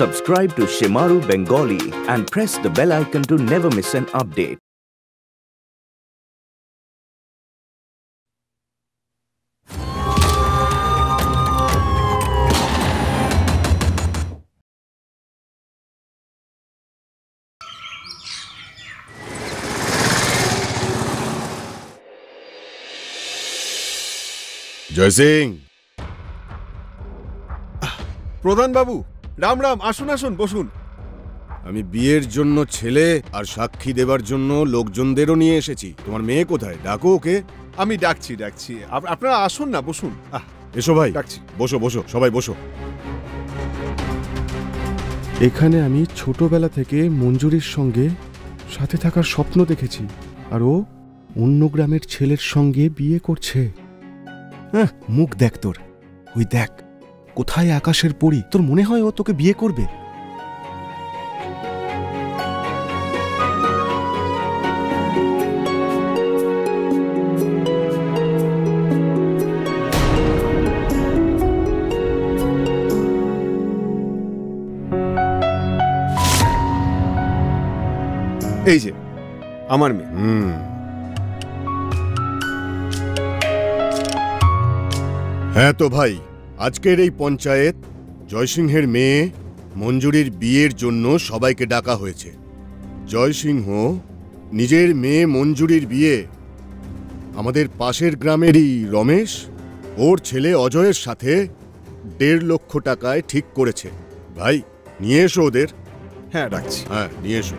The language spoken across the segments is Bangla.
Subscribe to Shimaru Bengali and press the bell icon to never miss an update. জয় সিং প্রধান বাবু রাম রাম আসুন আসুন বসুন। আমি বিয়ের জন্য ছেলে আর সাক্ষী দেবার জন্য লোকজনদেরও নিয়ে এসেছি। তোমার মেয়ে কোথায়? ডাকো ওকে। আমি ডাকছি ডাকছি। আপ- আপনারা আসুন না বসুন। আহ, এসো ভাই। ডাকছি। বসো বসো সবাই বসো। এখানে আমি ছোটবেলা থেকে মঞ্জুরির সঙ্গে সাথে থাকার স্বপ্ন দেখেছি। আর ও অন্য গ্রামের ছেলের সঙ্গে বিয়ে করছে। হ্যাঁ মুখ দেখ তোর। ওই দেখ। কোথায় আকাশের পরি? তোর মনে হয় ও তোকে বিয়ে করবে? এই যে, আমার মেয়ে। হুম। হ্যাঁ তো ভাই আজকের এই পঞ্চায়েত জয়সিংহের মেয়ে মঞ্জুরির বিয়ের জন্য সবাইকে ডাকা হয়েছে। জয়সিংহ নিজের মেয়ে মঞ্জুরির বিয়ে আমাদের পাশের গ্রামেরই রমেশ ওর ছেলে অজয়ের সাথে দেড় লক্ষ টাকায় ঠিক করেছে। ভাই নিয়ে এসো ওদের। হ্যাঁ ডাকছি হ্যাঁ নিয়ে এসো।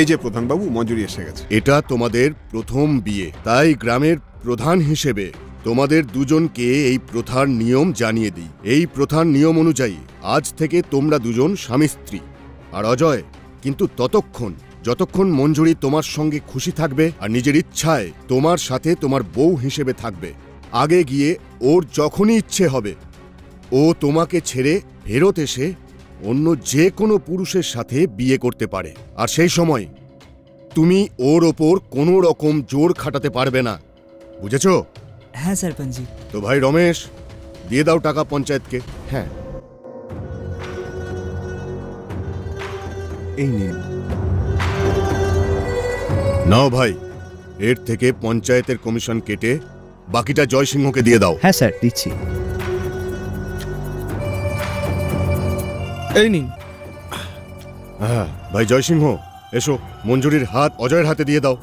এই যে প্রধান বাবু মঞ্জুরি এসে গেছে। এটা তোমাদের প্রথম বিয়ে, তাই গ্রামের প্রধান হিসেবে তোমাদের দুজনকে এই প্রথার নিয়ম জানিয়ে দিই। এই প্রথার নিয়ম অনুযায়ী আজ থেকে তোমরা দুজন স্বামী স্ত্রী আর অজয়। কিন্তু ততক্ষণ, যতক্ষণ মঞ্জুরি তোমার সঙ্গে খুশি থাকবে আর নিজের ইচ্ছায় তোমার সাথে তোমার বউ হিসেবে থাকবে, আগে গিয়ে ওর যখনই ইচ্ছে হবে, ও তোমাকে ছেড়ে ফেরত এসে অন্য যে কোনো পুরুষের সাথে বিয়ে করতে পারে। আর সেই সময় তুমি ওর ওপর কোনো রকম জোর খাটাতে পারবে না। বুঝেছ? হ্যাঁ স্যারপাঞ্জি তো ভাই রমেশ দিয়ে দাও টাকা পঞ্চায়েতকে। হ্যাঁ। এই নিয়ে নাও ভাই এর থেকে পঞ্চায়েতের কমিশন কেটে বাকিটা জয়সিংহকে দিয়ে দাও। হ্যাঁ স্যার দিচ্ছি। এই নিন। হ্যাঁ ভাই জয়সিংহ এসো মঞ্জুরির হাত অজয়ের হাতে দিয়ে দাও।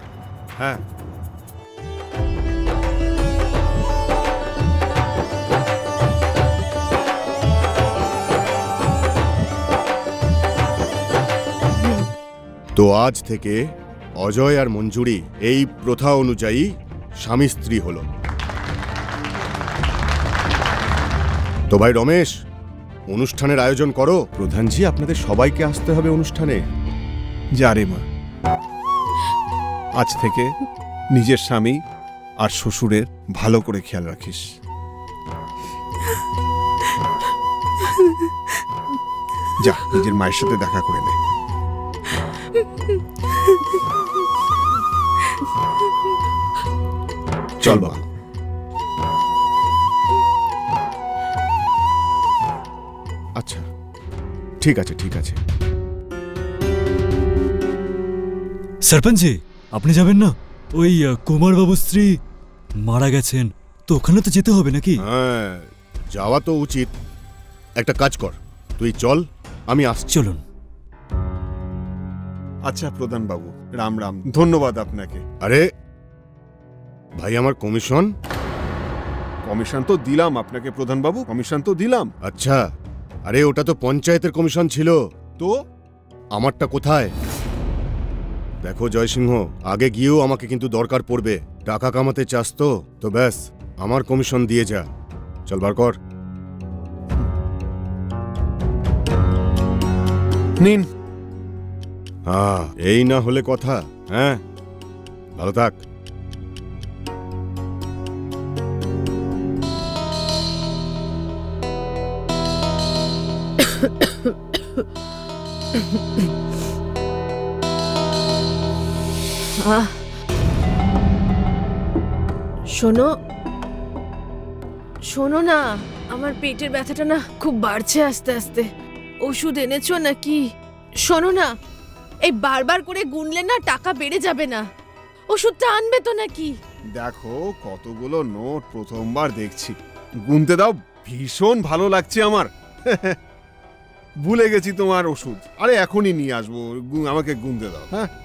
হ্যাঁ। তো আজ থেকে অজয় আর মঞ্জুরি এই প্রথা অনুযায়ী স্বামী স্ত্রী হল। তো ভাই রমেশ অনুষ্ঠানের আয়োজন করো। প্রধানজি, আপনাদের সবাইকে আসতে হবে অনুষ্ঠানে। যা রে মা। আজ থেকে নিজের স্বামী আর শ্বশুরের ভালো করে খেয়াল রাখিস। যা, নিজের মায়ের সাথে দেখা করে নে। চল বা ঠিক আছে। সরপঞ্চ জি আপনি যাবেন না? ওই কুমার বাবু স্ত্রী মারা গেছেন। তো ওখানে তো যেতে হবে নাকি? হ্যাঁ যাওয়া তো উচিত। একটা কাজ কর তুই চল আমি আসছি। চলুন। আচ্ছা প্রধান বাবু রাম রাম ধন্যবাদ আপনাকে। আরে ভাই আমার কমিশন? কমিশন তো দিলাম আপনাকে প্রধান বাবু কমিশন তো দিলাম। আচ্ছা। আরে ওটা তো পঞ্চায়েতের কমিশন ছিল। তো? আমারটা কোথায়? দেখো জয়সিংহ আগে গিয়েও আমাকে কিন্তু দরকার পড়বে। টাকা কামাতে চাস তো? তো ব্যাস আমার কমিশন দিয়ে যা। চল বার কর। নিন। হ্যাঁ এই না হলে কথা হ্যাঁ? ভালো থাক। শোনো। শোনো না, আমার পেটের ব্যথাটা না খুব বাড়ছে আস্তে আস্তে। ওষুধ এনেছো নাকি? শোনো না, এই বারবার করে গুনলে না টাকা বেড়ে যাবে না। ওষুধটা আনবে তো নাকি? দেখো, কতগুলো নোট প্রথমবার দেখছি। গুনতে দাও, ভীষণ ভালো লাগছে আমার। ভুলে গেছি তোমার ওষুধ। আরে এখনই নিয়ে আসব আমাকে গুনতে দাও হ্যাঁ?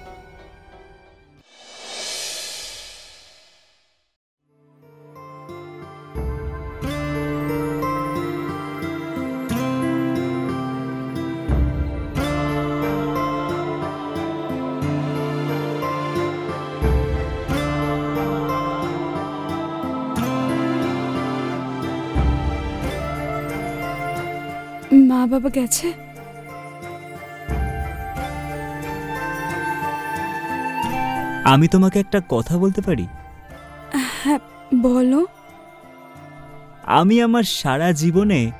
বাবা গেছে? আমি তোমাকে একটা কথা বলতে পারি? হ্যাঁ বলো। আমি আমার সারা জীবনে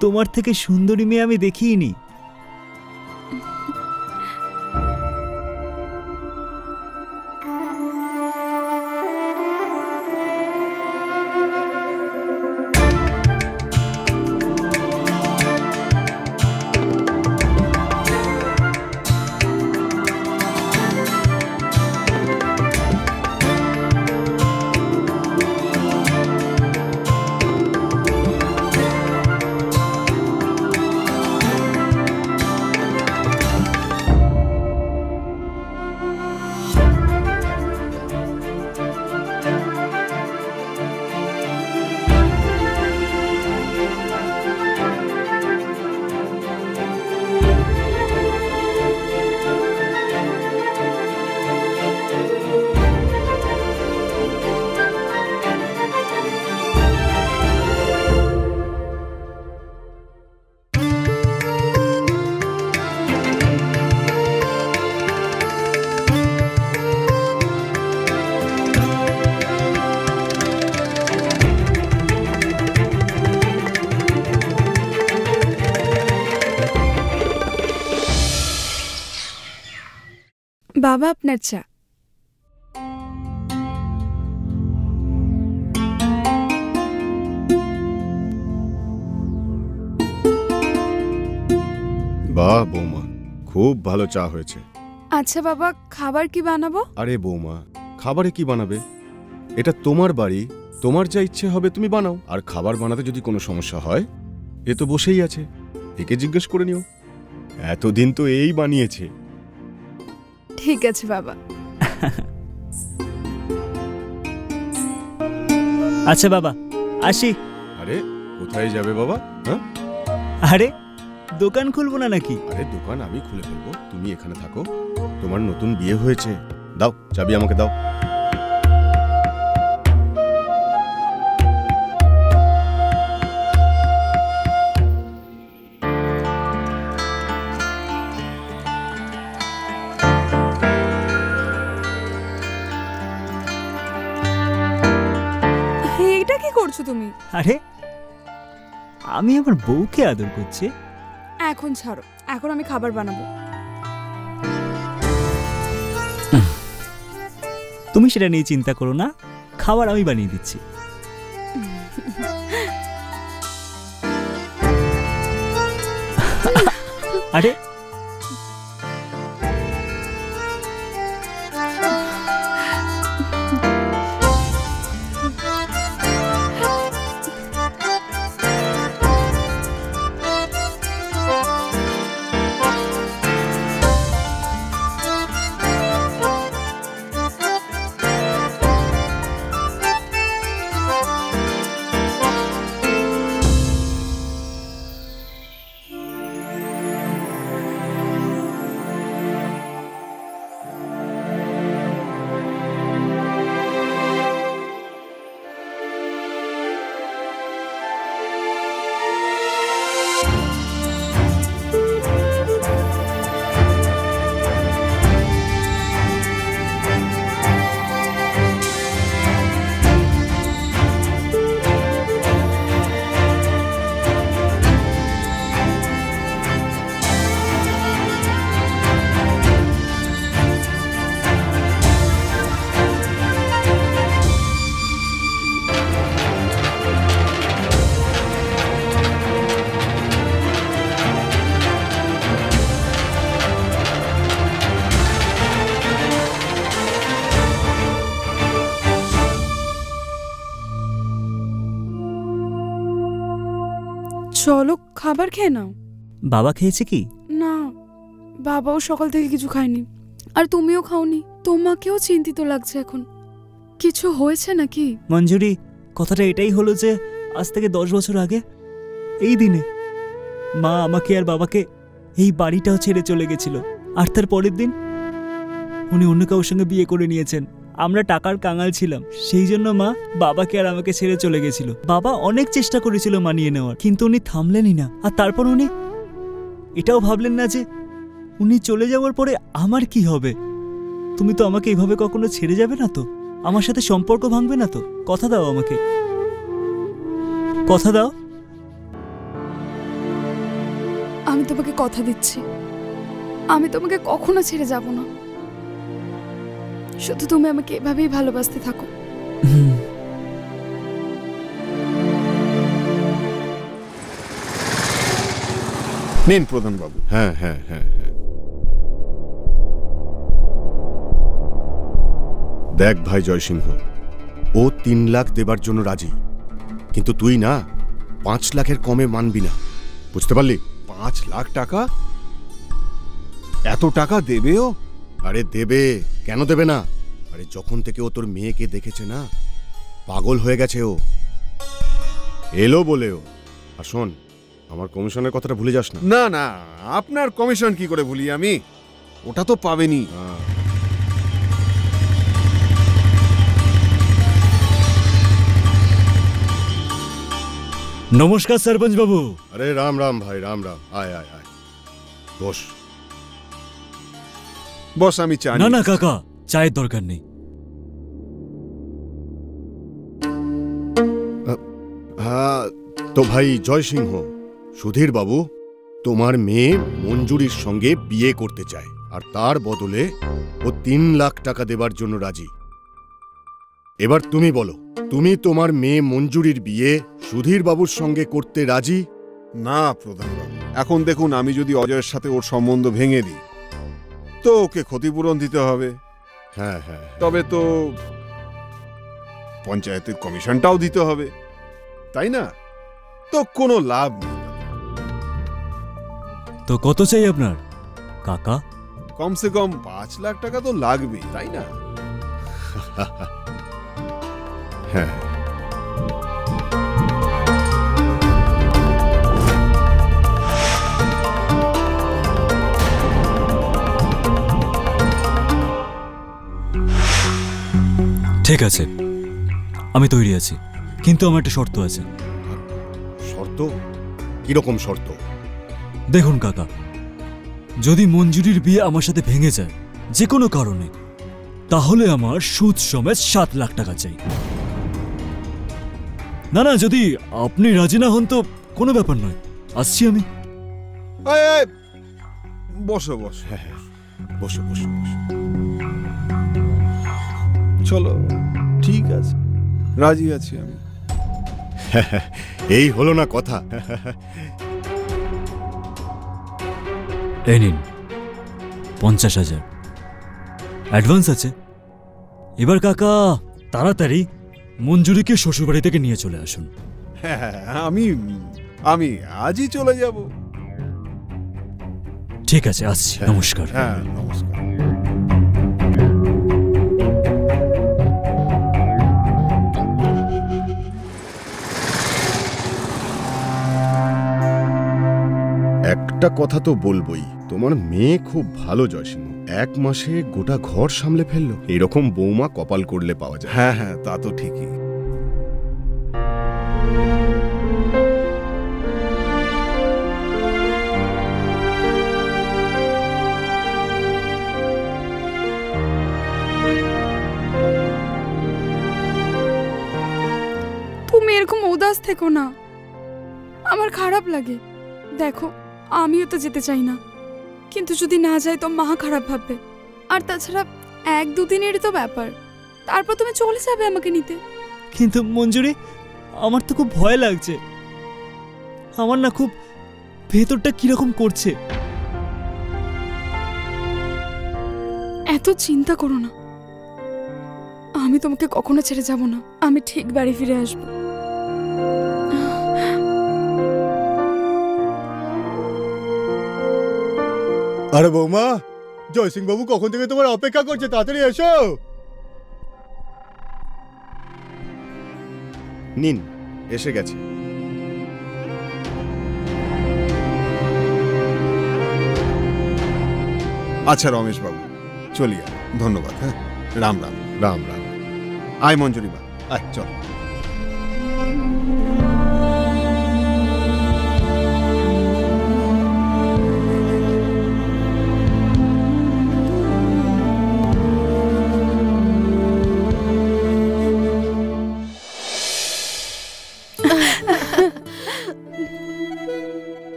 তোমার থেকে সুন্দরী মেয়ে আমি দেখিনি। বাবা আপনার চা। বাহ বৌমা খুব ভালো চা হয়েছে। আচ্ছা বাবা খাবার কি বানাবো? আরে বৌমা খাবারে কি বানাবে? এটা তোমার বাড়ি তোমার যা ইচ্ছে হবে তুমি বানাও। আর খাবার বানাতে যদি কোনো সমস্যা হয় এ তো বসেই আছে। একে জিজ্ঞেস করে নিও। এতদিন তো এই বানিয়েছে। ঠিক আছে বাবা। আচ্ছা বাবা আসি। আরে কোথায় যাবে বাবা? হ্যাঁ? আরে দোকান খুলবো না নাকি? আরে দোকান আমি খুলে ফেলব। তুমি এখানে থাকো। তোমার নতুন বিয়ে হয়েছে। দাও চাবি আমাকে দাও। আরে আমি আমার বউকে আদর করছি? এখন ছাড়ো এখন আমি খাবার বানাবো। তুমি সেটা নিয়ে চিন্তা করো না খাবার আমি বানিয়ে দিচ্ছি। আরে খাবার খেয়ে নাও। বাবা খেয়েছে কি? না বাবাও সকাল থেকে কিছু খায়নি। আর তুমিও খাওনি। তোমাকেও চিন্তিত লাগছে এখন। কিছু হয়েছে নাকি? মঞ্জুরি কথাটা এটাই হলো যে আজ থেকে দশ বছর আগে এই দিনে মা আমাকে আর বাবাকে এই বাড়িটাও ছেড়ে চলে গেছিল। আর তার পরের দিন উনি অন্য কারোর সঙ্গে বিয়ে করে নিয়েছেন। আমরা টাকার কাঙাল ছিলাম। সেই জন্য মা বাবাকে আর আমাকে ছেড়ে চলে গেছিল। বাবা অনেক চেষ্টা করেছিল মানিয়ে নেওয়ার, কিন্তু উনি থামলেনই না। আর তারপর উনি এটাও ভাবলেন না যে উনি চলে যাওয়ার পরে আমার কি হবে? তুমি তো আমাকে এইভাবে কখনো ছেড়ে যাবে না তো? আমার সাথে সম্পর্ক ভাঙবে না তো? কথা দাও আমাকে। কথা দাও। আমি তোমাকে কথা দিচ্ছি। আমি তোমাকে কখনো ছেড়ে যাব না। শুধু তুমি আমাকে এভাবেই ভালোবাসতে থাকো। নিন প্রধানবাবু। হ্যাঁ হ্যাঁ হ্যাঁ হ্যাঁ। দেখ ভাই জয়সিংহ ও তিন লাখ দেবার জন্য রাজি। কিন্তু তুই না পাঁচ লাখের কমে মানবি না। বুঝতে পারলি? পাঁচ লাখ টাকা? এত টাকা দেবে ও? আরে দেবে। কেন দেবে না? আরে যখন থেকে ও তোর মেয়েকে দেখেছে না পাগল হয়ে গেছে ও। এলো বলে ও। আর শোন আমার কমিশনের কথাটা ভুলে যাস না। না না আপনার কমিশন কি করে ভুলি আমি? ওটা তো পাবেনি। নমস্কার সরপঞ্চ বাবু আরে রাম রাম ভাই রাম রাম। আয় আয় আয়। বস। বস আমি চা না না কাকা চায়ের দরকার নেই। হ্যাঁ তো ভাই জয়সিংহ সুধীর বাবু তোমার মেয়ে মঞ্জুরির সঙ্গে বিয়ে করতে চায় আর তার বদলে ও তিন লাখ টাকা দেবার জন্য রাজি। এবার তুমি বলো তুমি তোমার মেয়ে মঞ্জুরির বিয়ে সুধীর বাবুর সঙ্গে করতে রাজি? না প্রধানবাবু। এখন দেখুন আমি যদি অজয়ের সাথে ওর সম্বন্ধ ভেঙে দিই। তো ওকে ক্ষতিপূরণ দিতে হবে। হ্যাঁ হ্যাঁ তবে তো পঞ্চায়েতের কমিশনটাও দিতে হবে। তাই না? তো কোনো লাভ নেই। তো কত চাই আপনার? কাকা? কমসে কম পাঁচ লাখ টাকা তো লাগবেই তাই না? হ্যাঁ। ঠিক আছে। আমি তৈরি আছি। কিন্তু আমার একটা শর্ত আছে। শর্ত? কীরকম শর্ত? দেখুন কাকা যদি মঞ্জুরির বিয়ে আমার সাথে ভেঙে যায় যে কোনো কারণে তাহলে আমার সুদ সমেত সাত লাখ টাকা চাই। না না যদি আপনি রাজি না হন তো কোনো ব্যাপার নয়। আসছি আমি। বসো বসো। হ্যাঁ হ্যাঁ বসো বসো বসো। চলো ঠিক আছে। রাজি আছি আমি। এই হলো না কথা। এই নিন পঞ্চাশ হাজার। অ্যাডভান্স আছে। এবার কাকা তাড়াতাড়ি মঞ্জুরিকে শ্বশুরবাড়ি থেকে নিয়ে চলে আসুন। হ্যাঁ আমি আমি আজই চলে যাব। ঠিক আছে আসছি। নমস্কার। হ্যাঁ নমস্কার। একটা কথা তো বলবোই তোমার মেয়ে খুব ভালো জয়সিংহ। এক মাসে গোটা ঘর সামলে ফেলল। এরকম বৌমা কপাল করলে পাওয়া যায়। হ্যাঁ হ্যাঁ তা তো ঠিকই। তুমি এরকম উদাস থেকো না। আমার খারাপ লাগে। দেখো আমিও তো যেতে চাই না। কিন্তু যদি না যাই তো মা খারাপ ভাববে। আর তাছাড়া এক দুদিনেরই তো ব্যাপার। তারপর তুমি চলে যাবে আমাকে নিতে। কিন্তু মঞ্জুরি আমার তো খুব ভয় লাগছে। আমার না খুব ভেতরটা কীরকম করছে। এত চিন্তা করো না। আমি তোমাকে কখনো ছেড়ে যাব না। আমি ঠিক বাড়ি ফিরে আসব। আরে বৌমা জয়সিং বাবু কখন থেকে তোমার অপেক্ষা করছে? তাড়াতাড়ি এসো। নিন এসে গেছে। আচ্ছা রমেশ বাবু চলিয়া ধন্যবাদ হ্যাঁ? রাম রাম। রাম রাম। আয় মঞ্জুরি বা আয় চল।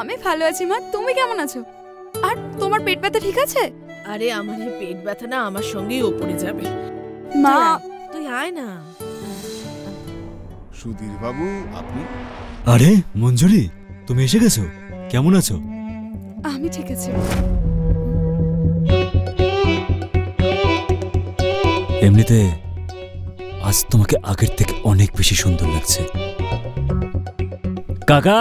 আমি ভালো আছি মা। তুমি কেমন আছো? আর তোমার পেট ব্যথা ঠিক আছে? আরে আমার এই পেট ব্যথা না আমার সঙ্গেই ওপরে যাবে। মা! তুই আয়, তুই আয় না। সুধীর বাবু আপনি? আরে মঞ্জুরি তুমি এসে গেছো? কেমন আছো? আমি ঠিক আছি। এমনিতে আজ তোমাকে আগের থেকে অনেক বেশি সুন্দর লাগছে। কাকা!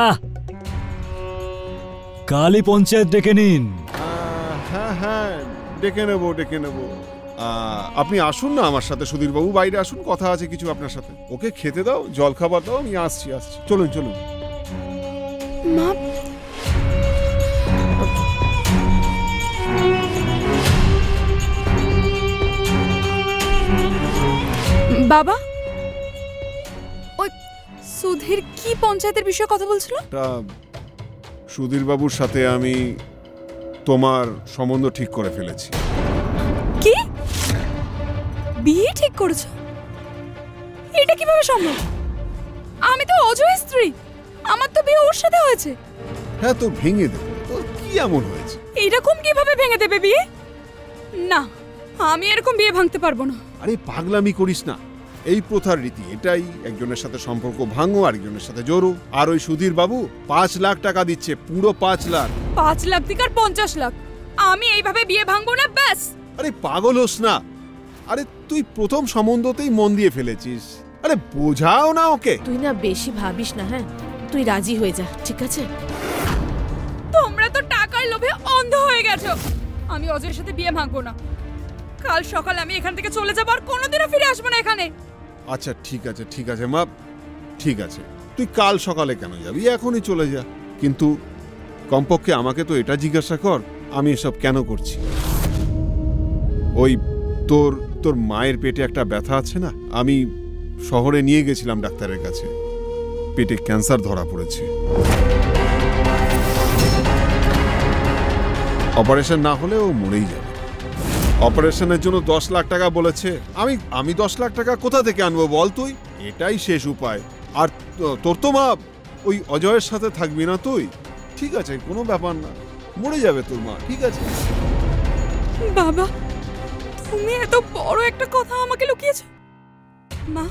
কালই পঞ্চায়েত ডেকে নিন। হ্যাঁ হ্যাঁ ডেকে নেব ডেকে নেব। আপনি আসুন না আমার সাথে সুধীর বাবু বাইরে আসুন কথা আছে কিছু আপনার সাথে। ওকে খেতে দাও জল খাবার দাও আমি আসছি আসছি। চলুন চলুন। মা। বাবা ওই সুধীর কি পঞ্চায়েতের বিষয়ে কথা বলছিল? তা সুধীর বাবুর সাথে আমি তোমার সম্বন্ধ ঠিক করে ফেলেছি। কি? বিয়ে ঠিক করেছ? এটা কীভাবে সম্ভব? আমি তো অজয় স্ত্রী। আমার তো বিয়ে ওর সাথে হয়েছে। হ্যাঁ তো ভেঙে দেবো। তো কি এমন হয়েছে? এরকম কীভাবে ভেঙে দেবে বিয়ে? না আমি এরকম বিয়ে ভাঙতে পারব না। আরে পাগলামি করিস না। এই প্রথার রীতি এটাই একজনের সাথে সম্পর্ক ভাঙো আরেকজনের সাথে জোরো আর ওই সুধীর বাবু পাঁচ লাখ টাকা দিচ্ছে পুরো পাঁচ লাখ। পাঁচ লাখ থেকে আর পঞ্চাশ লাখ। আমি এইভাবে বিয়ে ভাঙবো না ব্যাস। আরে পাগল হোস না। আরে তুই প্রথম সম্বন্ধতেই মন দিয়ে ফেলেছিস। আরে বোঝাও না ওকে। তুই না বেশি ভাবিস না হ্যাঁ? তুই রাজি হয়ে যা ঠিক আছে? তোমরা তো টাকার লোভে অন্ধ হয়ে গেছো। আমি অজয়ের সাথে বিয়ে ভাঙবো না। কাল সকালে আমি এখান থেকে চলে যাব আর কোনোদিনও ফিরে আসব না এখানে। আচ্ছা ঠিক আছে ঠিক আছে, মা, ঠিক আছে। তুই কাল সকালে কেন যাবি? এখনই চলে যা। কিন্তু কমপক্ষে আমাকে তো এটা জিজ্ঞাসা কর, আমি এসব কেন করছি? ওই তোর তোর মায়ের পেটে একটা ব্যথা আছে না? আমি শহরে নিয়ে গেছিলাম ডাক্তারের কাছে। পেটে ক্যান্সার ধরা পড়েছে। অপারেশন না হলে ও মরেই যাবে। অপারেশনের জন্য দশ লাখ টাকা বলেছে। আমি আমি দশ লাখ টাকা কোথা থেকে আনব বল তুই? এটাই শেষ উপায়। আর তোর তো মা ওই অজয়ের সাথে থাকবি না তুই। ঠিক আছে, কোনো ব্যাপার না। মরে যাবে তোর মা, ঠিক আছে? বাবা, তুমি এত বড় একটা কথা আমাকে লুকিয়েছো। মা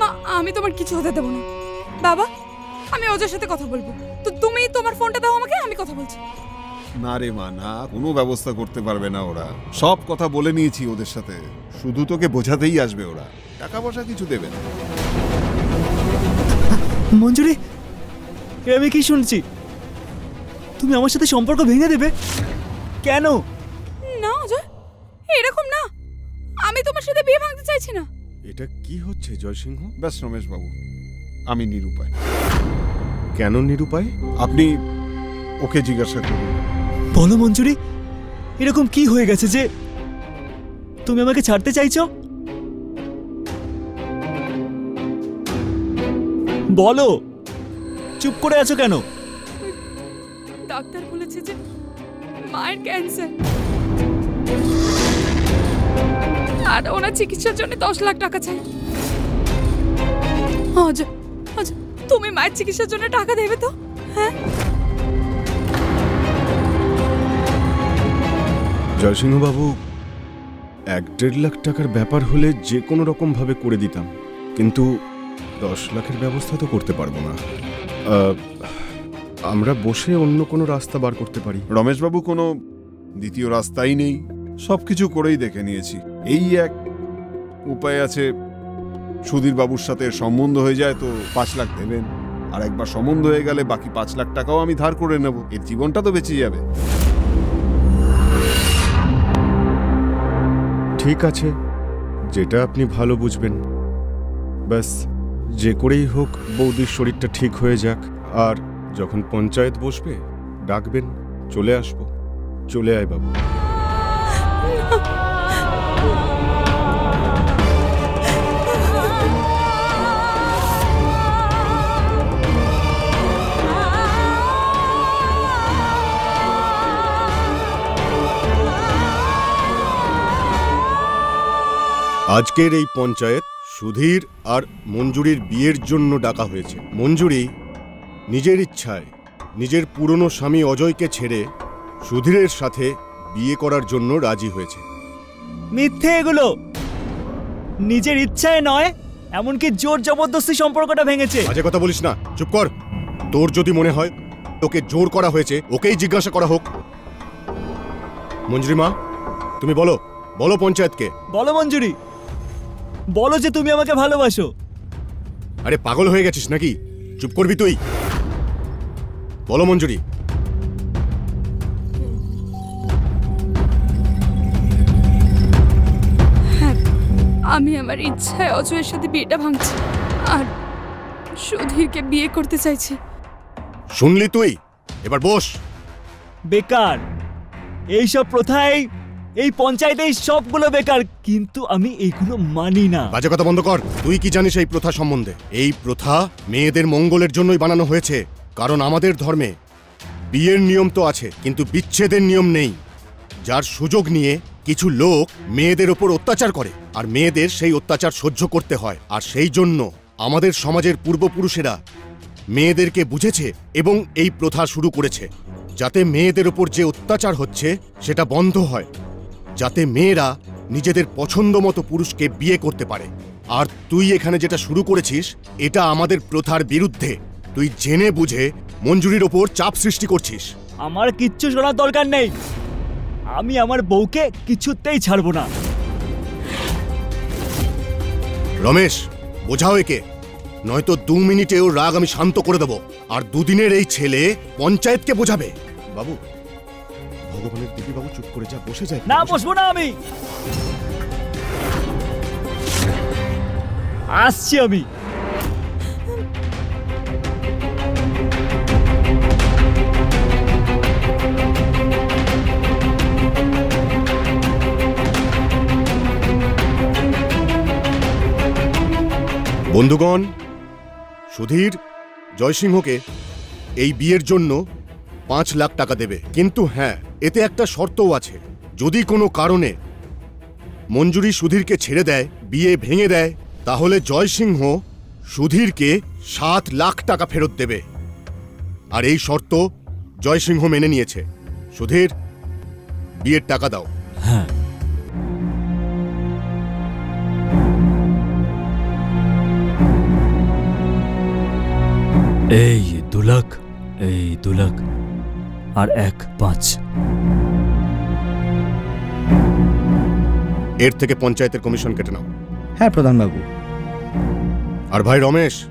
মা, আমি তোমার কিছু হতে দেবো না। বাবা, আমি অজয়ের সাথে কথা বলব। তো তুমি তোমার ফোনটা দাও আমাকে, আমি কথা বলছি। না রে মা না কোনো ব্যবস্থা করতে পারবে না ওরা। সব কথা বলে নিয়েছি ওদের সাথে। শুধু তোকে বোঝাতেই আসবে ওরা। টাকা পয়সা কিছু দেবে না। মঞ্জুরি আমি কি শুনছি? তুমি আমার সাথে সম্পর্ক ভেঙে দেবে? কেন? না অজয় এরকম না। আমি তোমার সাথে বিয়ে ভাঙতে চাইছি না। এটা কি হচ্ছে জয়সিংহ? ব্যাস রমেশ বাবু আমি নিরুপায়। কেন নিরুপায়? আপনি ওকে জিজ্ঞাসা করুন। বলো মঞ্জুরি, এরকম কি হয়ে গেছে যে তুমি আমাকে ছাড়তে চাইছো? বলো, চুপ করে আছো কেন? ডাক্তার বলেছে যে মায়ের ক্যান্সার আর ওনার চিকিৎসার জন্য দশ লাখ টাকা চাই। অজয় অজয় তুমি মায়ের চিকিৎসার জন্য টাকা দেবে তো? হ্যাঁ? জয়সিংহ বাবু এক দেড় লাখ টাকার ব্যাপার হলে যে কোনো রকম ভাবে করে দিতাম। কিন্তু দশ লাখের ব্যবস্থা তো করতে পারব না। আমরা বসে অন্য কোনো রাস্তা বার করতে পারি। রমেশবাবু, কোনো দ্বিতীয় রাস্তাই নেই। সব কিছু করেই দেখে নিয়েছি। এই এক উপায় আছে সুধীর বাবুর সাথে সম্বন্ধ হয়ে যায় তো পাঁচ লাখ দেবেন। আর একবার সম্বন্ধ হয়ে গেলে বাকি পাঁচ লাখ টাকাও আমি ধার করে নেব। এর জীবনটা তো বেঁচে যাবে। ঠিক আছে, যেটা আপনি ভালো বুঝবেন। ব্যাস, যে করেই হোক, বৌদির শরীরটা ঠিক হয়ে যাক। আর যখন পঞ্চায়েত বসবে, ডাকবেন, চলে আসব। চলে আয় বাবু। আজকের এই পঞ্চায়েত সুধীর আর মঞ্জুরির বিয়ের জন্য ডাকা হয়েছে। মঞ্জুরি নিজের ইচ্ছায় নিজের পুরনো স্বামী অজয়কে ছেড়ে সুধীরের সাথে বিয়ে করার জন্য রাজি হয়েছে। মিথ্যে এগুলো! নিজের ইচ্ছায় নয় এমনকি জোর জবরদস্তি সম্পর্কটা ভেঙেছে। বাজে কথা বলিস না চুপ কর। তোর যদি মনে হয় ওকে জোর করা হয়েছে ওকেই জিজ্ঞাসা করা হোক। মঞ্জুরি মা তুমি বলো বলো পঞ্চায়েতকে। বলো মঞ্জুরি। বলো যে তুমি আমাকে ভালোবাসো। আরে পাগল হয়ে গেছিস নাকি? চুপ করবি তুই। বলো মঞ্জুরি। হ্যাঁ আমি আমার ইচ্ছায় অজয়ের সাথে বিয়েটা ভাঙছি। আর সুধীরকে বিয়ে করতে চাইছি। শুনলি তুই? এবার বস। বেকার। এইসব প্রথাই এই পঞ্চায়েতেই সবগুলো বেকার, কিন্তু আমি এইগুলো মানি না। বাজে কথা বন্ধ কর। তুই কি জানিস এই প্রথা সম্বন্ধে? এই প্রথা মেয়েদের মঙ্গলের জন্যই বানানো হয়েছে, কারণ আমাদের ধর্মে বিয়ের নিয়ম তো আছে, কিন্তু বিচ্ছেদের নিয়ম নেই। যার সুযোগ নিয়ে কিছু লোক মেয়েদের ওপর অত্যাচার করে, আর মেয়েদের সেই অত্যাচার সহ্য করতে হয়। আর সেই জন্য আমাদের সমাজের পূর্বপুরুষেরা মেয়েদেরকে বুঝেছে এবং এই প্রথা শুরু করেছে, যাতে মেয়েদের ওপর যে অত্যাচার হচ্ছে, সেটা বন্ধ হয়। যাতে মেয়েরা নিজেদের পছন্দ মতো পুরুষকে বিয়ে করতে পারে। আর তুই এখানে যেটা শুরু করেছিস এটা আমাদের প্রথার বিরুদ্ধে। তুই জেনে বুঝে মঞ্জুরির ওপর চাপ সৃষ্টি করছিস। আমার কিচ্ছু শোনার দরকার নেই। আমি আমার বউকে কিছুতেই ছাড়বো না। রমেশ বোঝাও একে। নয়তো দু মিনিটে ওর রাগ আমি শান্ত করে দেব। আর দুদিনের এই ছেলে পঞ্চায়েতকে বোঝাবে। বাবু ভগবানের দিদি বাবু চুপ করে যা বসে যায়। না বসবো না আমি। আসছি আমি। বন্ধুগণ সুধীর জয়সিংহকে এই বিয়ের জন্য পাঁচ লাখ টাকা দেবে। কিন্তু হ্যাঁ এতে একটা শর্তও আছে। যদি কোনো কারণে মঞ্জুরি সুধীরকে ছেড়ে দেয়, বিয়ে ভেঙে দেয়, তাহলে জয়সিংহ সুধীরকে সাত লাখ টাকা ফেরত দেবে। আর এই শর্ত জয়সিংহ মেনে নিয়েছে। সুধীর, বিয়ের টাকা দাও। হ্যাঁ। এই দু লাখ, এই দু লাখ। আর এক পাঁচ। এর থেকে পঞ্চায়েতের কমিশন কেটে নাও। হ্যাঁ প্রধানবাবু। আর ভাই রমেশ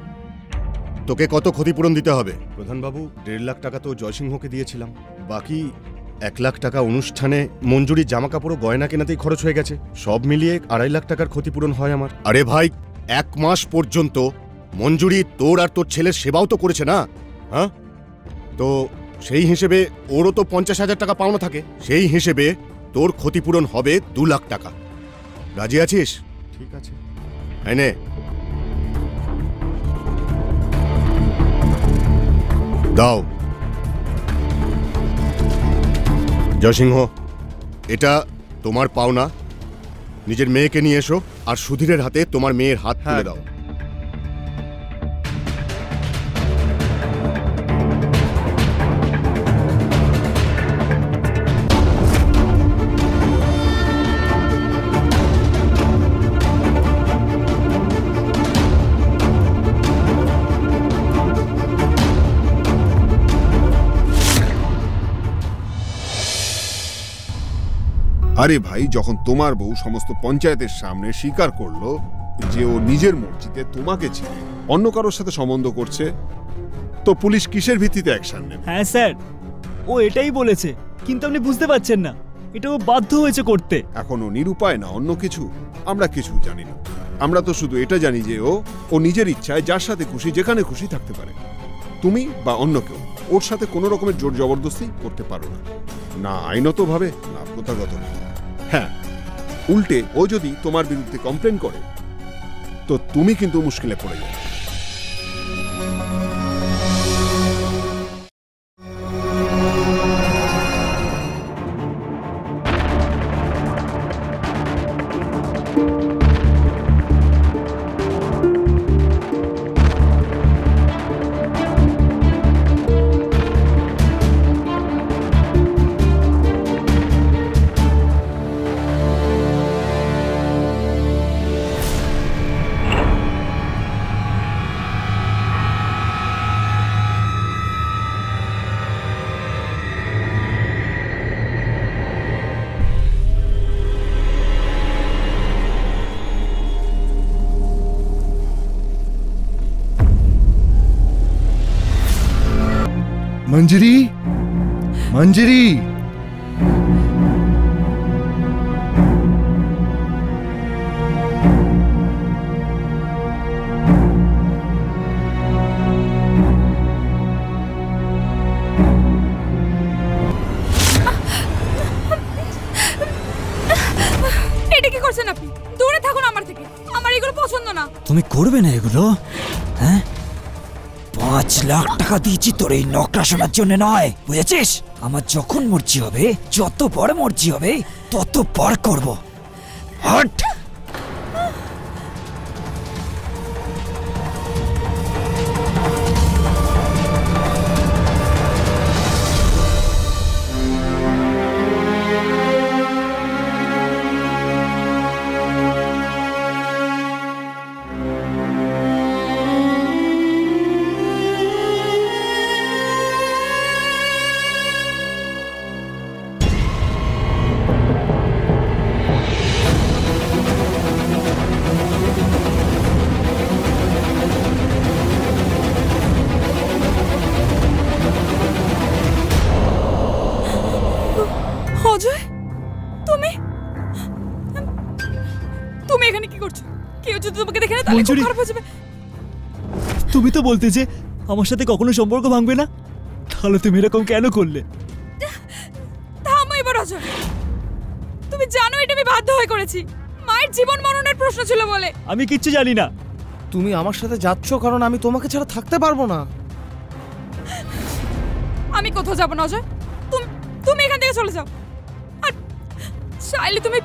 তোকে কত ক্ষতিপূরণ দিতে হবে? প্রধানবাবু দেড় লাখ টাকা তো জয়সিংহকে দিয়েছিলাম। বাকি এক লাখ টাকা অনুষ্ঠানে মঞ্জুরি জামা কাপড় গয়না কেনাতেই খরচ হয়ে গেছে। সব মিলিয়ে আড়াই লাখ টাকার ক্ষতিপূরণ হয় আমার। আরে ভাই এক মাস পর্যন্ত মঞ্জুরি তোর আর তোর ছেলের সেবাও তো করেছে না? হ্যাঁ? তো সেই হিসেবে ওরও তো পঞ্চাশ হাজার টাকা পাওনা থাকে। সেই হিসেবে তোর ক্ষতিপূরণ হবে দু লাখ টাকা। রাজি আছিস? ঠিক আছে। হ্যাঁ দাও। জয়সিংহ এটা তোমার পাওনা। নিজের মেয়েকে নিয়ে এসো আর সুধীরের হাতে তোমার মেয়ের হাত তুলে হ্যাঁ। দাও। আরে ভাই যখন তোমার বউ সমস্ত পঞ্চায়েতের সামনে স্বীকার করল যে ও নিজের মর্জিতে তোমাকে ছেড়ে অন্য কারোর সাথে সম্বন্ধ করছে তো পুলিশ কিসের ভিত্তিতে অ্যাকশন নেবে? হ্যাঁ স্যার। ও এটাই বলেছে কিন্তু আপনি বুঝতে পারছেন না। এটা ও বাধ্য হয়েছে করতে। এখনও নিরুপায় না অন্য কিছু? আমরা কিছু জানি না। আমরা তো শুধু এটা জানি যে ও ও নিজের ইচ্ছায় যার সাথে খুশি যেখানে খুশি থাকতে পারে। তুমি বা অন্য কেউ ওর সাথে কোনো রকমের জোর জবরদস্তি করতে পারো না। না আইনতভাবে না প্রথাগত হ্যাঁ উল্টে ও যদি তোমার বিরুদ্ধে কমপ্লেন করে তো তুমি কিন্তু মুশকিলে পড়ে যাবে। কি করছেন আপনি? দূরে থাকুন আমার থেকে। আমার এগুলো পছন্দ না। তুমি করবে না এগুলো? হ্যাঁ? পাঁচ লাখ টাকা দিয়েছি তোর এই নকরা শোনার জন্য নয়, বুঝেছিস? আমার যখন মর্জি হবে যত বড় মর্জি হবে তত পর করব। হট! বলতে যে আমার সাথে কখনো সম্পর্ক ভাঙবে না? তাহলে তুমি এরকম কেন করলে? থামো এবার অজয়। তুমি জানো এটা আমি বাধ্য হয়ে করেছি। মায়ের জীবন মরণের প্রশ্ন ছিল বলে। আমি কিচ্ছু জানি না। তুমি আমার সাথে যাচ্ছ কারণ আমি তোমাকে ছাড়া থাকতে পারব না। আমি কোথাও যাব না অজয়। তুমি তুমি এখান থেকে চলে যাও। আর চাইলে তুমি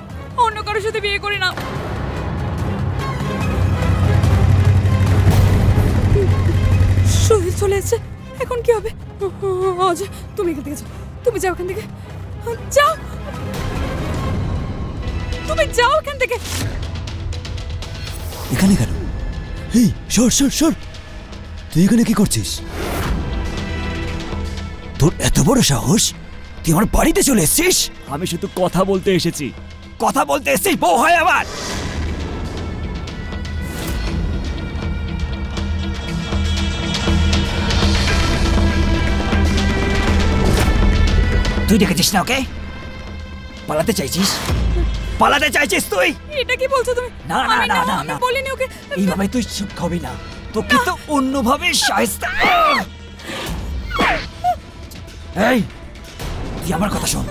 অন্য কারোর সাথে বিয়ে করে নাও। চলে এসেছে। এখন কি হবে? অজয় তুমি এখান থেকে যাও। তুমি যাও এখান থেকে। যাও। তুমি যাও এখান থেকে। এখানে কেন? এই সর সর সর। তুই এখানে কি করছিস? তোর এত বড় সাহস? তুই আমার বাড়িতে চলে এসেছিস? আমি শুধু কথা বলতে এসেছি। কথা বলতে এসেছিস বউ হয় আবার তুই দেখেছিস না ওকে? পালাতে চাইছিস? পালাতে চাইছিস তুই? এটা কি বলছো তুমি? না, না, না, না, না। বলিনি ওকে। এইভাবে তুই চুপ খাবি না। তোকে তো অন্যভাবে সাহেস্তা এই তুই আমার কথা শোন।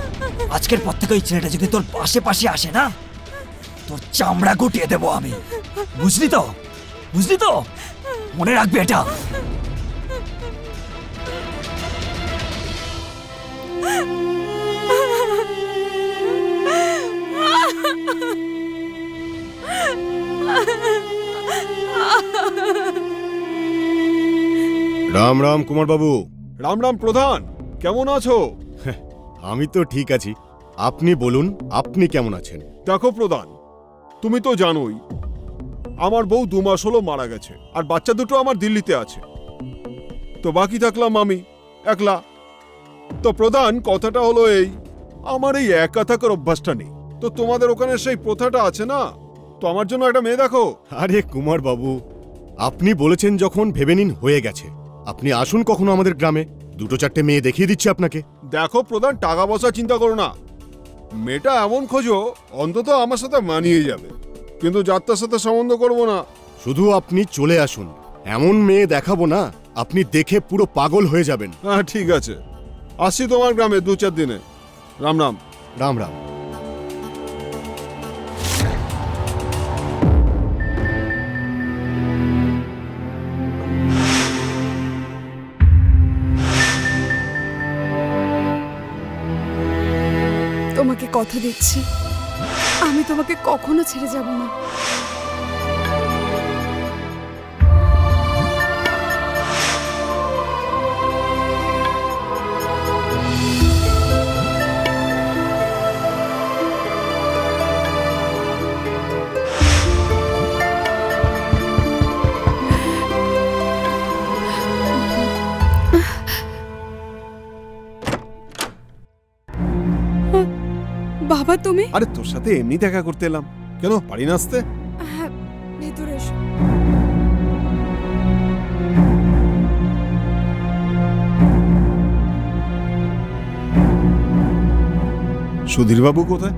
আজকের পর থেকে ওই ছেলেটা যদি তোর পাশে পাশে আসে না তোর চামড়া গুটিয়ে দেবো আমি। বুঝলি তো? বুঝলি তো? মনে রাখবি এটা। রাম রাম কুমার বাবু রাম রাম প্রধান কেমন আছো? আমি তো ঠিক আছি। আপনি বলুন আপনি কেমন আছেন? দেখো প্রধান তুমি তো জানোই আমার বউ দু মাস হলো মারা গেছে আর বাচ্চা দুটো আমার দিল্লিতে আছে। তো বাকি থাকলাম আমি একলা। তো প্রধান কথাটা হলো এই আমার এই একা থাকার অভ্যাসটা নেই। তো তোমাদের ওখানে সেই প্রথাটা আছে না? তো আমার জন্য একটা মেয়ে দেখো। আরে কুমার বাবু আপনি বলেছেন যখন ভেবে নিন হয়ে গেছে। আপনি আসুন কখনো আমাদের গ্রামে। দুটো চারটে মেয়ে দেখিয়ে দিচ্ছি আপনাকে। দেখো প্রধান টাকা পয়সা চিন্তা করো না। মেয়েটা এমন খোঁজো অন্তত আমার সাথে মানিয়ে যাবে। কিন্তু যাত্রার সাথে সম্বন্ধ করব না। শুধু আপনি চলে আসুন। এমন মেয়ে দেখাবো না আপনি দেখে পুরো পাগল হয়ে যাবেন। হ্যাঁ ঠিক আছে। আসছি তোমার গ্রামে দু চার দিনে। রাম রাম। রাম রাম। তোমাকে কথা দিচ্ছি। আমি তোমাকে কখনো ছেড়ে যাব না। বাবা তুমি? আরে তোর সাথে এমনি দেখা করতে এলাম। কেন পারি না আসতে? হ্যাঁ ভেতরে এসো। সুধীরবাবু কোথায়?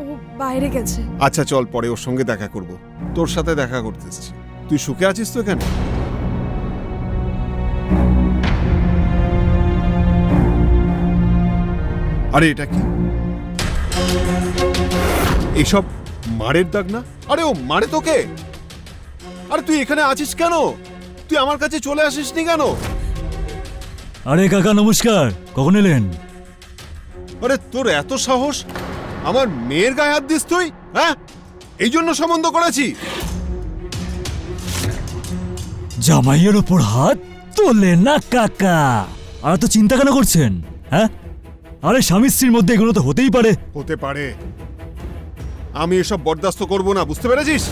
ও বাইরে গেছে। আচ্ছা চল পরে ওর সঙ্গে দেখা করব। তোর সাথে দেখা করতে এসেছি। তুই সুখে আছিস তো কেন আরে এটা কি? এইসব মারের দাগ না? আরে ও মারে তোকে? আরে তুই এখানে আছিস কেন? তুই আমার কাছে চলে আসিস নি কেন? আরে কাকা নমস্কার। কখন এলেন? আরে তোর এত সাহস? আমার মেয়ের গায়ে হাত দিস তুই হ্যাঁ? এই জন্য সম্বন্ধ করেছি। জামাইয়ের ওপর হাত তোলে না কাকা। আর তো চিন্তা কেন করছেন হ্যাঁ? আরে স্বামী স্ত্রীর মধ্যে এগুলো তো হতেই পারে। হতে পারে। আমি এসব বরদাস্ত করব না বুঝতে পেরেছিস?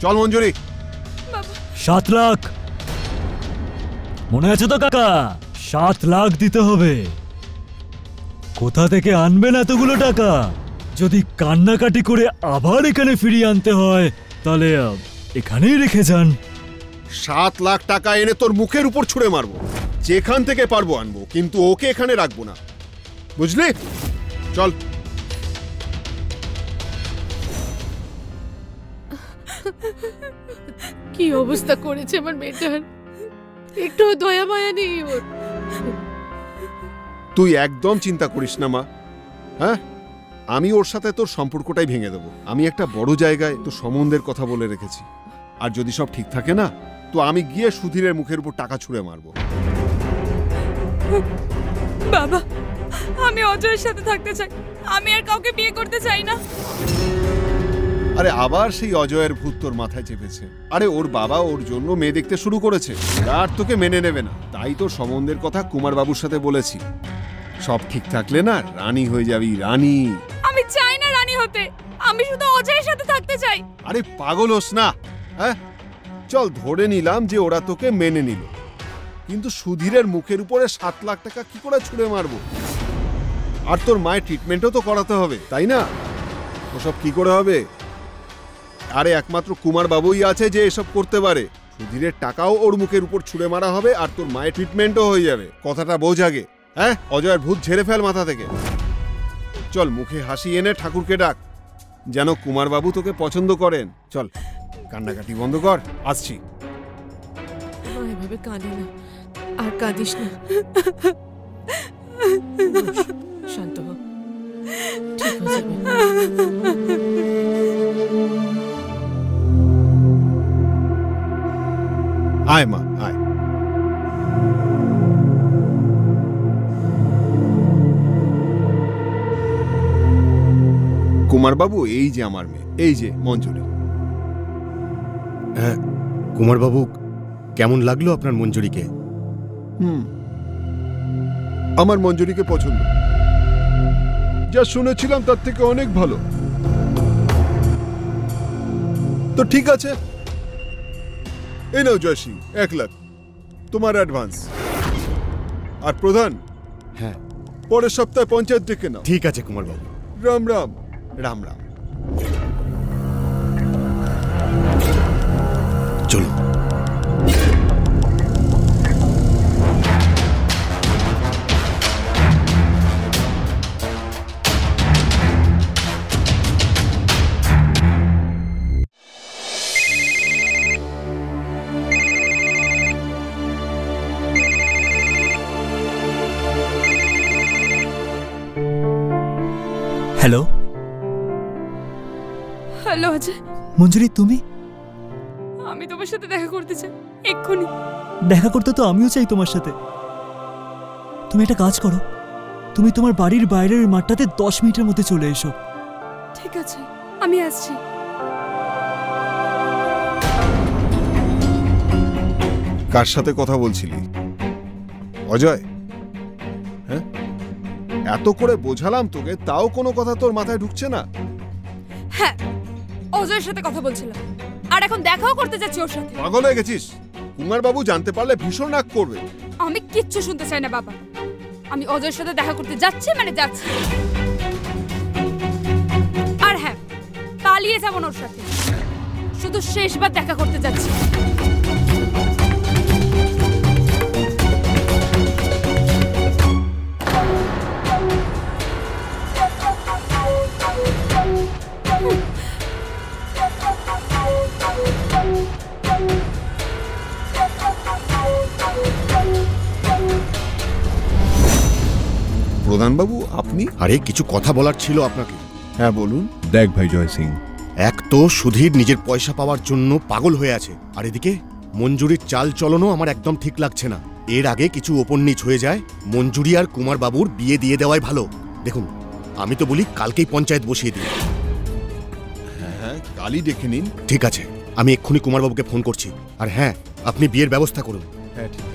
চল মঞ্জুরি। সাত লাখ। মনে আছে তো কাকা? সাত লাখ দিতে হবে। কোথা থেকে আনবেন এতগুলো টাকা? যদি কান্নাকাটি করে আবার এখানে ফিরিয়ে আনতে হয় তাহলে এখানেই রেখে যান। সাত লাখ টাকা এনে তোর মুখের উপর ছুঁড়ে মারবো। যেখান থেকে পারব আনব কিন্তু ওকে এখানে রাখব না। বুঝলি? চল। কি অবস্থা করেছে আমার মেয়েটার? একটু দয়া মায়া নেই ওর। তুই একদম চিন্তা করিস না মা। হ্যাঁ? আমি ওর সাথে তোর সম্পর্কটাই ভেঙে দেবো। আমি একটা বড় জায়গায় তোর সম্বন্ধের কথা বলে রেখেছি। আর যদি সব ঠিক থাকে না তো আমি গিয়ে সুধীরের মুখের উপর টাকা ছুঁড়ে মারবো। বাবা আমি অজয়ের সাথে থাকতে চাই। আমি আর কাউকে বিয়ে করতে চাই না। আরে আবার সেই অজয়ের ভূত তোর মাথায় চেপেছে। আরে ওর বাবা ওর জন্য মেয়ে দেখতে শুরু করেছে। আর তোকে মেনে নেবে না। তাই তোর সম্বন্ধের কথা কুমার বাবুর সাথে বলেছি। সব ঠিক থাকলে না রানী হয়ে যাবি রানী। আমি চাই না রানী হতে। আমি শুধু অজয়ের সাথে থাকতে চাই। আরে পাগল হোস না। হ্যাঁ? চল ধরে নিলাম যে ওরা তোকে মেনে নিল। কিন্তু সুধীরের মুখের উপরে সাত লাখ টাকা কি করে ছুঁড়ে মারবো? আর তোর মায়ের ট্রিটমেন্টও তো করাতে হবে তাই না? ওসব কি করে হবে? আরে একমাত্র কুমার বাবুই আছে যে এসব করতে পারে। সুধীরের টাকাও ওর মুখের উপর ছুঁড়ে মারা হবে আর তোর মায়ের ট্রিটমেন্টও হয়ে যাবে। কথাটা বোঝ আগে। হ্যাঁ? অজয়ের ভূত ঝেড়ে ফেল মাথা থেকে। চল মুখে হাসি এনে ঠাকুরকে ডাক। যেন কুমার বাবু তোকে পছন্দ করেন। চল কান্নাকাটি বন্ধ কর। আসছি। এভাবে কাঁদে না। আর কাঁদিস না। শান্ত হ। ঠিক হয়ে যাবে। আয় মা আয় কুমার বাবু এই যে আমার মেয়ে এই যে মঞ্জুরি হ্যাঁ কুমারবাবু কেমন লাগল আপনার মঞ্জুরিকে হুম। আমার মঞ্জুরিকে পছন্দ। যা শুনেছিলাম তার থেকে অনেক ভালো। তো ঠিক আছে এই নাও জয় সিং এক লাখ। তোমার অ্যাডভান্স আর প্রধান হ্যাঁ। পরের সপ্তাহে পঞ্চায়েত ডেকে নাও। ঠিক আছে কুমারবাবু। রাম রাম। রাম রাম। হ্যালো? হ্যালো অজয় মঞ্জুরি তুমি? আমি তোমার সাথে দেখা করতে চাই এক্ষুনি। দেখা করতে তো আমিও চাই তোমার সাথে। তুমি একটা কাজ করো। তুমি তোমার বাড়ির বাইরের মাঠটাতে দশ মিনিটের মধ্যে চলে এসো। ঠিক আছে আমি আসছি। কার সাথে কথা বলছিলি? অজয়? এত করে বোঝালাম তোকে তাও কোনো কথা তোর মাথায় ঢুকছে না? হ্যাঁ অজয়ের সাথে কথা বলছিলাম। আর এখন দেখাও করতে যাচ্ছি ওর সাথে। পাগল হয়ে গেছিস? কুমার বাবু জানতে পারলে ভীষণ রাগ করবে। আমি কিচ্ছু শুনতে চাই না বাবা। আমি অজয়ের সাথে দেখা করতে যাচ্ছি মানে যাচ্ছি। আর হ্যাঁ পালিয়ে যাব ওর সাথে। শুধু শেষবার দেখা করতে যাচ্ছি। প্রধানবাবু আপনি? আরে কিছু কথা বলার ছিল আপনাকে। হ্যাঁ বলুন। দেখ ভাই জয় সিং। এক তো সুধীর নিজের পয়সা পাওয়ার জন্য পাগল হয়ে আছে আর এদিকে মঞ্জুরির চাল চলনও আমার একদম ঠিক লাগছে না। এর আগে কিছু ওপর নিচ হয়ে যায় মঞ্জুরি আর কুমার বাবুর বিয়ে দিয়ে দেওয়াই ভালো। দেখুন আমি তো বলি কালকেই পঞ্চায়েত বসিয়ে দিই। হ্যাঁ কালই দেখে নিন। ঠিক আছে আমি এক্ষুনি কুমারবাবুকে ফোন করছি। আর হ্যাঁ আপনি বিয়ের ব্যবস্থা করুন। হ্যাঁ ঠিক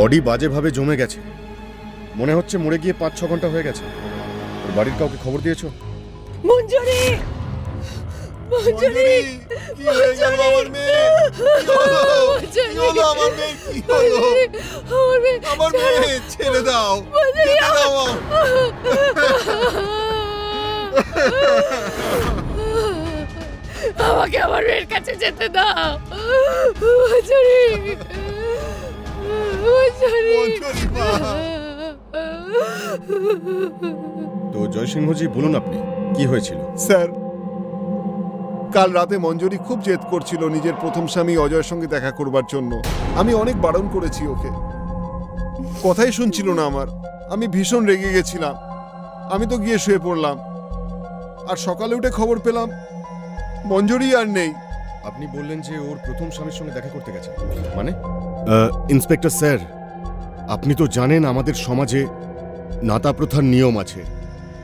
বডি বাজেভাবে জমে গেছে। মনে হচ্ছে মরে গিয়ে পাঁচ ছ ঘণ্টা হয়ে গেছে। ওর বাড়ির কাউকে খবর দিয়েছ? মঞ্জুরি! মঞ্জুরি! আমার মেয়ে? ছেড়ে! দাও! আমাকে আমার মেয়ের কাছে যেতে দাও! মঞ্জুরি। তো জয়সিংহজি বলুন আপনি কি হয়েছিল? স্যার কাল রাতে মঞ্জুরি খুব জেদ করছিল নিজের প্রথম স্বামী অজয়ের সঙ্গে দেখা করবার জন্য। আমি অনেক বারণ করেছি ওকে। কথাই শুনছিল না আমার। আমি ভীষণ রেগে গেছিলাম। আমি তো গিয়ে শুয়ে পড়লাম। আর সকালে উঠে খবর পেলাম মঞ্জুরি আর নেই। আপনি বললেন যে ওর প্রথম স্বামীর সঙ্গে দেখা করতে গেছে মানে? ইন্সপেক্টর স্যার আপনি তো জানেন আমাদের সমাজে নাতা প্রথার নিয়ম আছে।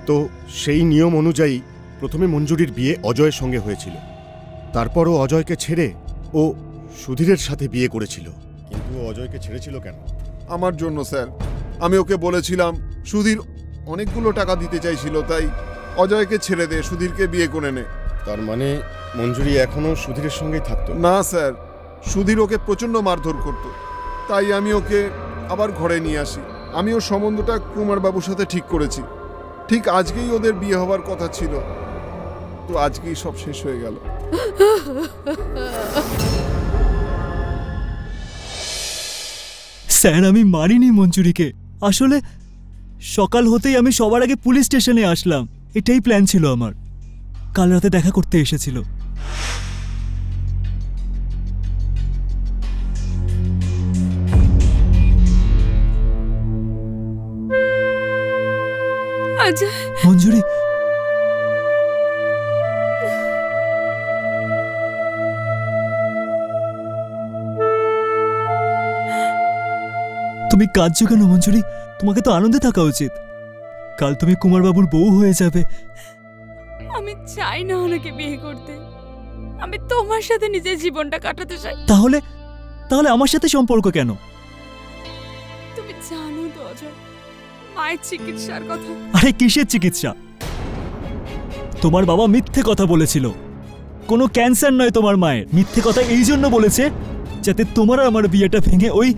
তো সেই নিয়ম অনুযায়ী প্রথমে মঞ্জুরির বিয়ে অজয়ের সঙ্গে হয়েছিল। তারপরও অজয়কে ছেড়ে ও সুধীরের সাথে বিয়ে করেছিল। কিন্তু ও অজয়কে ছেড়েছিল কেন? আমার জন্য স্যার। আমি ওকে বলেছিলাম সুধীর অনেকগুলো টাকা দিতে চাইছিল তাই অজয়কে ছেড়ে দে সুধীরকে বিয়ে করে নে। তার মানে মঞ্জুরি এখনও সুধীরের সঙ্গেই থাকতো? না স্যার। সুধীর ওকে প্রচণ্ড মারধর করত। তাই আমি ওকে আবার ঘরে নিয়ে আসি। আমি ওর সম্বন্ধটা কুমার বাবুর সাথে ঠিক করেছি। ঠিক আজকেই ওদের বিয়ে হবার কথা ছিল। তো আজকেই সব শেষ হয়ে গেল। স্যার, আমি মারিনি মঞ্জুরিকে। আসলে সকাল হতেই আমি সবার আগে পুলিশ স্টেশনে আসলাম। এটাই প্ল্যান ছিল আমার। কাল রাতে দেখা করতে এসেছিল। অজয় মঞ্জুরি। তুমি কাঁদছো কেন মঞ্জুরি? তোমাকে তো আনন্দে থাকা উচিত। কাল তুমি কুমারবাবুর বউ হয়ে যাবে। আমি চাই না ওনাকে বিয়ে করতে। আমি তোমার সাথে নিজের জীবনটা কাটাতে চাই। তাহলে তাহলে আমার সাথে সম্পর্ক কেন? মায়ের চিকিৎসার কথা। আরে কিসের চিকিৎসা? তোমার বাবা মিথ্যে কথা বলেছিল। কোনো ক্যান্সার নয় তোমার মায়ের। মিথ্যে কথা এই জন্য বলেছে যাতে তোমার আমার বিয়েটা ভেঙে ওই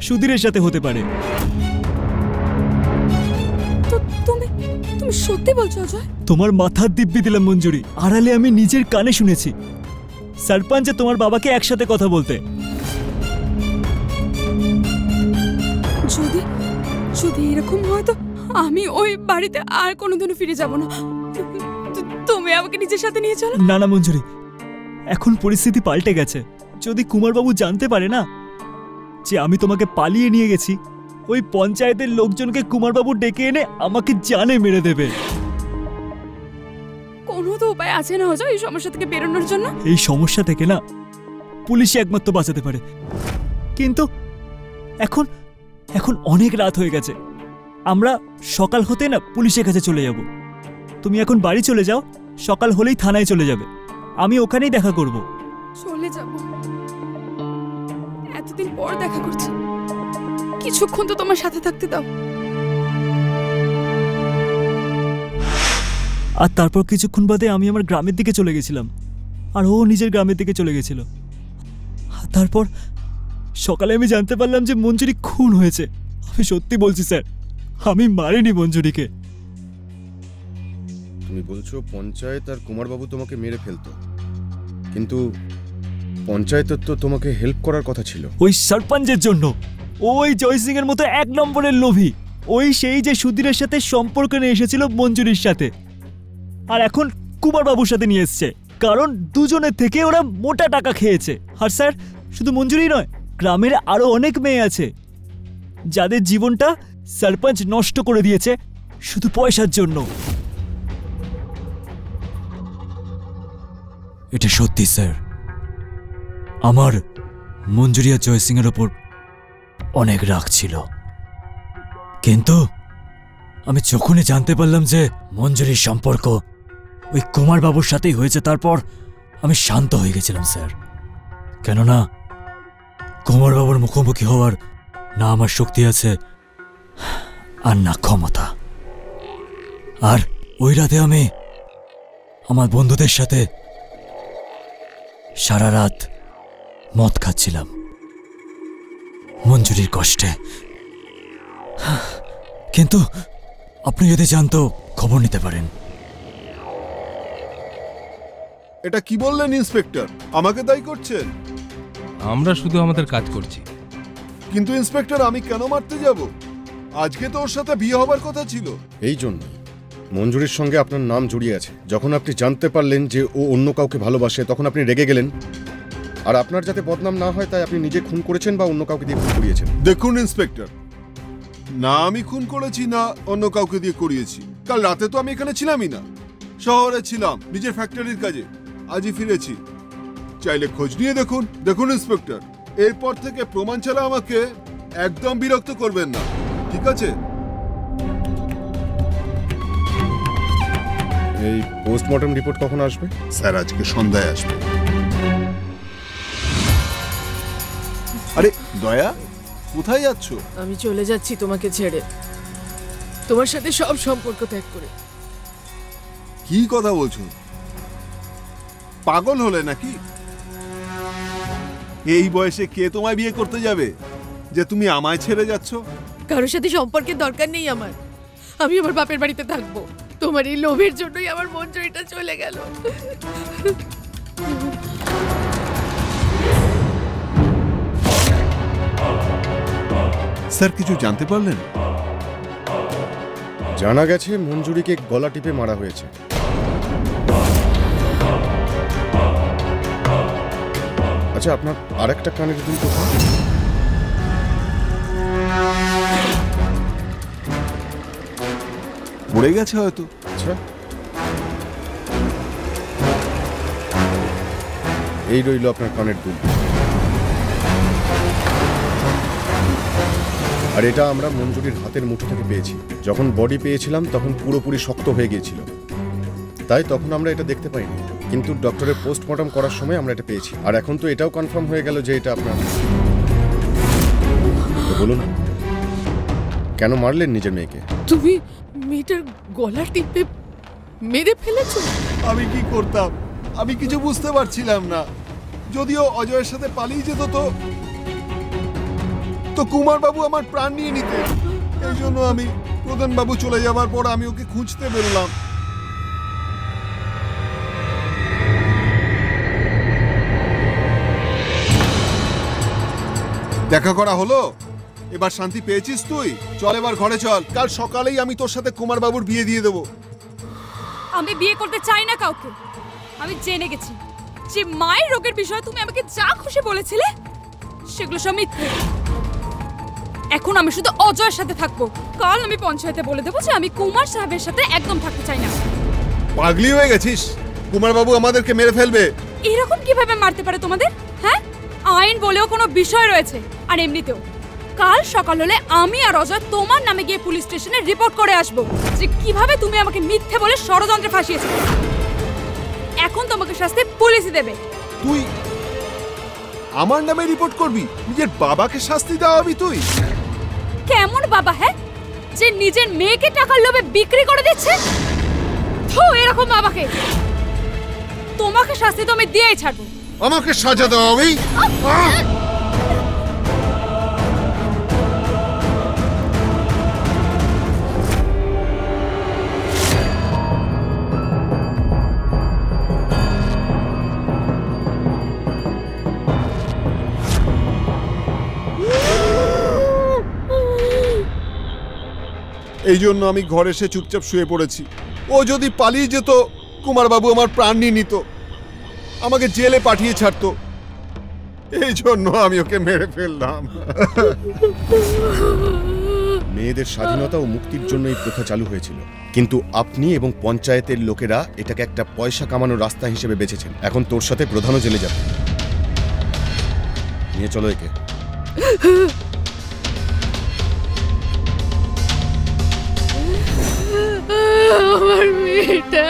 সুধীরের সাথে হতে পারে। তুমি তুমি সত্যি বলছো অজয়? তোমার মাথার দিব্যি দিলাম মঞ্জুরি। আড়ালে আমি নিজের কানে শুনেছি। সারপঞ্চে তোমার বাবাকে একসাথে কথা বলতে। যদি এরকম হয় তো আমি ওই বাড়িতে আর কোনোদিনও ফিরে যাব না। তুমি আমাকে নিজের সাথে নিয়ে চলো। না না মঞ্জুরি। এখন পরিস্থিতি পাল্টে গেছে। যদি কুমারবাবু জানতে পারে না যে আমি তোমাকে পালিয়ে নিয়ে গেছি ওই পঞ্চায়েতের লোকজনকে কুমারবাবু ডেকে এনে আমাকে জানে মেরে দেবে। কোনো তো উপায় আছে না হজো এই সমস্যা থেকে বেরোনোর জন্য? এই সমস্যা থেকে না পুলিশই একমাত্র বাঁচাতে পারে। কিন্তু এখন এখন অনেক রাত হয়ে গেছে। আমরা সকাল হতে না পুলিশের কাছে চলে যাব। তুমি এখন বাড়ি চলে যাও সকাল হলেই থানায় চলে যাবে। আমি ওখানেই দেখা করব। চলে যাব। এতদিন পর দেখা করছি। কিছুক্ষণ তো তোমার সাথে থাকতে দাও। আর তারপর কিছুক্ষণ বাদে আমি আমার গ্রামের দিকে চলে গেছিলাম। আর ও নিজের গ্রামের দিকে চলে গেছিল। তারপর সকালে আমি জানতে পারলাম যে মঞ্জুরি খুন হয়েছে। আমি সত্যি বলছি স্যার আমি মারিনি মঞ্জুরিকে। তুমি বলছো পঞ্চায়েত আর কুমারবাবু তোমাকে মেরে ফেলতো। কিন্তু পঞ্চায়েতের তো তোমাকে হেল্প করার কথা ছিল। ওই সরপঞ্চের জন্য। ওই জয় সিং এর মতো এক নম্বরের লোভী। ওই সেই যে সুধীরের সাথে সম্পর্ক নিয়ে এসেছিল মঞ্জুরির সাথে। আর এখন কুমার বাবুর সাথে নিয়ে এসছে। কারণ দুজনের থেকে ওরা মোটা টাকা খেয়েছে। আর স্যার শুধু মঞ্জুরি নয় গ্রামের আরও অনেক মেয়ে আছে, যাদের জীবনটা সরপঞ্চ নষ্ট করে দিয়েছে শুধু পয়সার জন্য। এটা সত্যি, স্যার। আমার মঞ্জুরিয়া জয়সিং এর ওপর অনেক রাগ ছিল। কিন্তু আমি যখনই জানতে পারলাম যে মঞ্জুরির সম্পর্ক ওই কুমার বাবুর সাথেই হয়েছে, তারপর আমি শান্ত হয়ে গেছিলাম, স্যার। কেননা কুমার বাবুর মুখোমুখি হওয়ার না আমার শক্তি আছে, আর না ক্ষমতা। আর ওই রাতে আমি আমার বন্ধুদের সাথে সারা রাত মদ খাচ্ছিলাম। মঞ্জুরির কষ্টে। কিন্তু আপনি যদি জানতো খবর নিতে পারেন। এটা কি বললেন, ইন্সপেক্টর? আমাকে দায়ী করছেন? আমরা শুধু আমাদের কাজ করছি। কিন্তু ইন্সপেক্টর আমি কেন মারতে যাব? আজকে তো ওর সাথে বিয়ে হবার কথা ছিল। এই জন্য মঞ্জুরির সঙ্গে আপনার নাম জড়িয়ে আছে। যখন আপনি জানতে পারলেন যে ও অন্য কাউকে ভালোবাসে তখন আপনি রেগে গেলেন। আর আপনার যাতে বদনাম না হয় তাই আপনি নিজে খুন করেছেন বা অন্য কাউকে দিয়ে খুন করিয়েছেন? দেখুন ইন্সপেক্টর না আমি খুন করেছি না অন্য কাউকে দিয়ে করিয়েছি। কাল রাতে তো আমি এখানে ছিলামই না। শহরে ছিলাম নিজের ফ্যাক্টরির কাজে। আজই ফিরেছি। চাইলে খোঁজ নিয়ে দেখুন। দেখুন ইন্সপেক্টর এরপর থেকে প্রমাণ ছাড়া আমাকে একদম বিরক্ত করবেন না। ঠিক আছে? এই পোস্টমর্টম রিপোর্ট কখন আসবে? স্যার আজকে সন্ধ্যায় আসবে। আরে দয়া কোথায় যাচ্ছ? আমি চলে যাচ্ছি তোমাকে ছেড়ে। তোমার সাথে সব সম্পর্ক ত্যাগ করে। কি কথা বলছো? পাগল হলে নাকি? এই বয়সে কে তোমায় বিয়ে করতে যাবে? যে তুমি আমায় ছেড়ে যাচ্ছ? কারোর সাথে সম্পর্কের দরকার নেই আমার। আমি আমার বাপের বাড়িতে থাকব। তোমার এই লোভের জন্যই আমার মন জয়টা চলে গেল। স্যার কিছু জানতে পারলেন? জানা গেছে মঞ্জুরিকে গলা টিপে মারা হয়েছে। আচ্ছা আপনার আরেকটা কানের দুল কোথায়? পড়ে গেছে হয়তো। আচ্ছা। এই রইল আপনার কানের দুল। আর এটা আমরা মঞ্জুরির হাতের মুঠো থেকে পেয়েছি। যখন বডি পেয়েছিলাম তখন পুরোপুরি শক্ত হয়ে গিয়েছিল। তাই তখন আমরা এটা দেখতে পাইনি। কিন্তু ডক্টরের পোস্টমর্টম করার সময় আমরা এটা পেয়েছি। আর এখন তো এটাও কনফার্ম হয়ে গেল যে এটা আপনার বলুন কেন মারলেন নিজের মেয়েকে? তুমি মেয়েটার গলা টিপে মেরে ফেলেছো? আমি কি করতাম? আমি কিছু বুঝতে পারছিলাম না। যদিও অজয়ের সাথে পালিয়ে যেত তো। তো কুমার বাবু আমার প্রাণ নিয়ে নিতে এই জন্য আমি প্রধান বাবু চলে যাবার পর আমি ওকে খুঁজতে বেরোলাম। দেখা করা হলো? এবার শান্তি পেয়েছিস তুই? চল এবার ঘরে চল। কাল সকালেই আমি তোর সাথে কুমার বাবুর বিয়ে দিয়ে দেবো। আমি বিয়ে করতে চাই না কাউকে। আমি জেনে গেছি যে মায়ের রোগের বিষয়ে তুমি আমাকে যা খুশি বলেছিলে সেগুলো সব মিথ্যে। এখন আমি শুধু অজয়ের সাথে থাকব। কাল আমি পঞ্চায়েতে বলে দেবো যে আমি কুমার সাহেবের সাথে একদম থাকতে চাই না। পাগলি হয়ে গেছিস? কুমারবাবু আমাদেরকে মেরে ফেলবে। এরকম কীভাবে মারতে পারে তোমাদের? হ্যাঁ? আইন বলেও কোনো বিষয় রয়েছে আর এমনিতেও। কাল সকাল হলে আমি আর অজয় তোমার নামে গিয়ে পুলিশ স্টেশনে রিপোর্ট করে আসব যে কীভাবে তুমি আমাকে মিথ্যে বলে ষড়যন্ত্রে ফাঁসিয়েছো। এখন তোমাকে শাস্তি পুলিশই দেবে। তুই আমার নামে রিপোর্ট করবি? নিজের বাবাকে শাস্তি দেওয়াবি তুই? কেমন বাবা হ্যাঁ? যে নিজের মেয়েকে টাকার লোভে বিক্রি করে দিচ্ছে? থু এরকম বাবাকে। তোমাকে শাস্তি তো আমি দিয়েই ছাড়বো। আমাকে সাজা দাও, আমি। এই জন্য আমি ঘরে এসে চুপচাপ শুয়ে পড়েছি। ও যদি পালিয়ে যেত, কুমারবাবু আমার প্রাণ নিয়ে নিত। আমাকে জেলে পাঠিয়ে ছাড়তো। এই জন্য আমি ওকে মেরে ফেললাম। মেয়েদের স্বাধীনতা ও মুক্তির জন্য এই প্রথা চালু হয়েছিল। কিন্তু আপনি এবং পঞ্চায়েতের লোকেরা এটাকে একটা পয়সা কামানোর রাস্তা হিসেবে বেছেছেন। এখন তোর সাথে প্রধানও জেলে যাবে। নিয়ে চলো একে। আমার মেয়েটা।